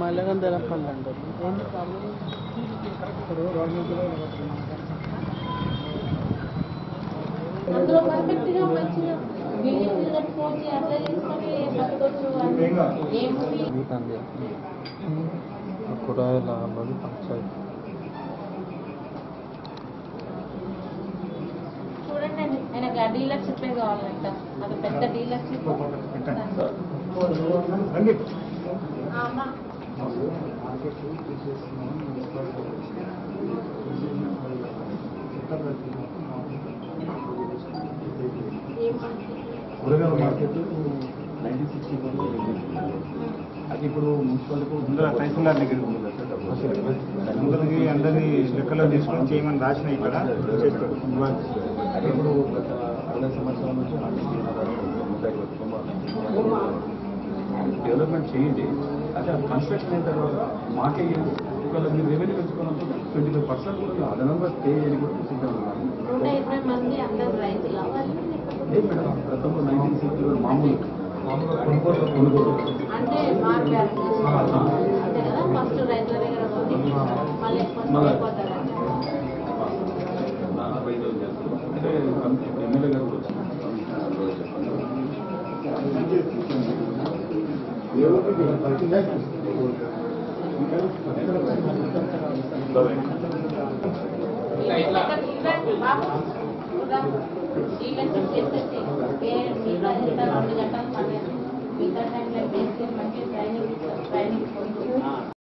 మల్లెగం తెలపల్లి అంటారు అందులో పర్ఫెక్ట్ మంచిగా బిల్డింగ్ అన్నది పంచాయతీ చూడండి ఆయనకు ఆ డీలర్షిప్ కావాలంట. అది పెద్ద డీలర్షిప్ కూరగాయల మార్కెట్ నైన్టీన్ సిక్స్టీ అది ఇప్పుడు మున్సిపాలిటీ ముందర తహసీల్దార్ దగ్గర ఉంది. అందరికి అందరినీ లెక్కలో తీసుకొని చేయమని రాసిన ఇక్కడ. అది ఇప్పుడు గత అరవై సంవత్సరాల నుంచి డెవలప్మెంట్ చేయండి. అదే కన్స్ట్రక్షన్ అయిన తర్వాత మాకే. ఒకవేళ మీరు రెవెన్యూ పెంచుకున్నప్పుడు ట్వంటీ ఫైవ్ పర్సెంట్ కూడా అదనంగా పే చేయని కూడా సిద్ధంగా లేదు మేడం గతంలో నైన్టీన్ సిక్స్టీ మామూలు. కొనుగోలు కొనుగోలు అంటే ఫస్ట్ రైతుల దగ్గర మళ్ళీ even if it's the same, where people, people are not going to come, we can have like this.